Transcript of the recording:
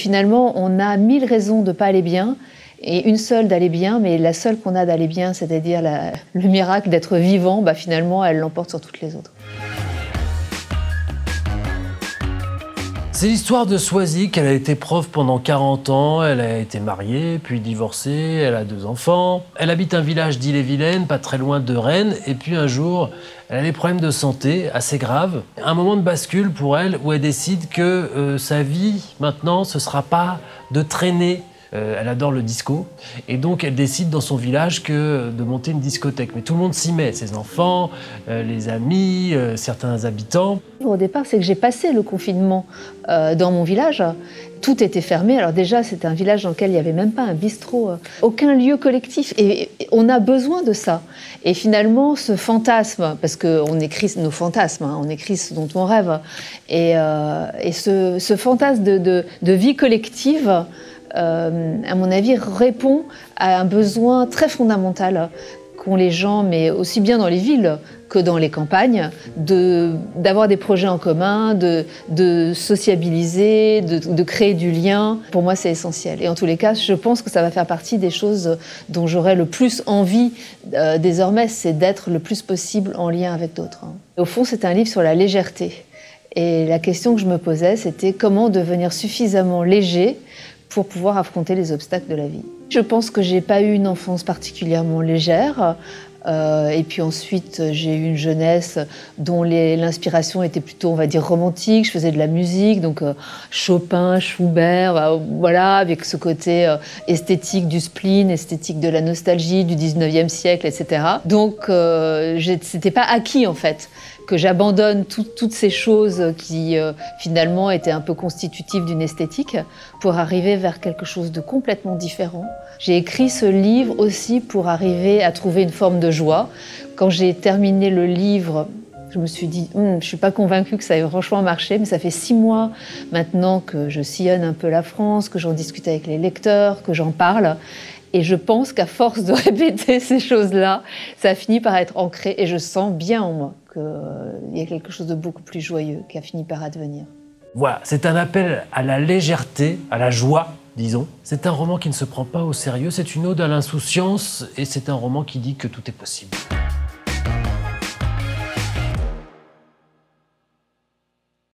Finalement, on a mille raisons de ne pas aller bien et une seule d'aller bien, mais la seule qu'on a d'aller bien, c'est-à-dire le miracle d'être vivant, bah finalement, elle l'emporte sur toutes les autres. C'est l'histoire de Swazik. Elle a été prof pendant 40 ans. Elle a été mariée, puis divorcée. Elle a deux enfants. Elle habite un village d'Ille-et-Vilaine, pas très loin de Rennes. Et puis un jour, elle a des problèmes de santé assez graves. Un moment de bascule pour elle où elle décide que euh, sa vie, maintenant, ce sera pas de traîner euh, elle adore le disco. Et donc, elle décide dans son village que de monter une discothèque. Mais tout le monde s'y met, ses enfants, euh, les amis, euh, certains habitants. Au départ, c'est que j'ai passé le confinement dans mon village. Tout était fermé. Alors déjà, c'était un village dans lequel il n'y avait même pas un bistrot, aucun lieu collectif. Et on a besoin de ça. Et finalement, ce fantasme, parce qu'on écrit nos fantasmes, hein, on écrit ce dont on rêve, et, ce, fantasme de vie collective, euh, à mon avis, répond à un besoin très fondamental qu'ont les gens, mais aussi bien dans les villes que dans les campagnes, d'avoir des projets en commun, de, de sociabiliser, de, de, créer du lien. Pour moi, c'est essentiel. Et en tous les cas, je pense que ça va faire partie des choses dont j'aurai le plus envie euh, désormais, c'est d'être le plus possible en lien avec d'autres. Au fond, c'est un livre sur la légèreté. Et la question que je me posais, c'était comment devenir suffisamment léger pour pouvoir affronter les obstacles de la vie. Je pense que j'ai pas eu une enfance particulièrement légère. Euh, et puis ensuite, j'ai eu une jeunesse dont l'inspiration était plutôt, on va dire, romantique. Je faisais de la musique, donc euh, Chopin, Schubert, euh, voilà, avec ce côté esthétique du spleen, esthétique de la nostalgie du 19e siècle, etc. Donc, c'était pas acquis en fait que j'abandonne toutes ces choses qui finalement étaient un peu constitutives d'une esthétique pour arriver vers quelque chose de complètement différent. J'ai écrit ce livre aussi pour arriver à trouver une forme de joie. Quand j'ai terminé le livre, je me suis dit, hum, je ne suis pas convaincue que ça ait franchement marché, mais ça fait six mois maintenant que je sillonne un peu la France, que j'en discute avec les lecteurs, que j'en parle. Et je pense qu'à force de répéter ces choses-là, ça a fini par être ancré et je sens bien en moi qu'il y a quelque chose de beaucoup plus joyeux qui a fini par advenir. Voilà, c'est un appel à la légèreté, à la joie, disons. C'est un roman qui ne se prend pas au sérieux, c'est une ode à l'insouciance et c'est un roman qui dit que tout est possible.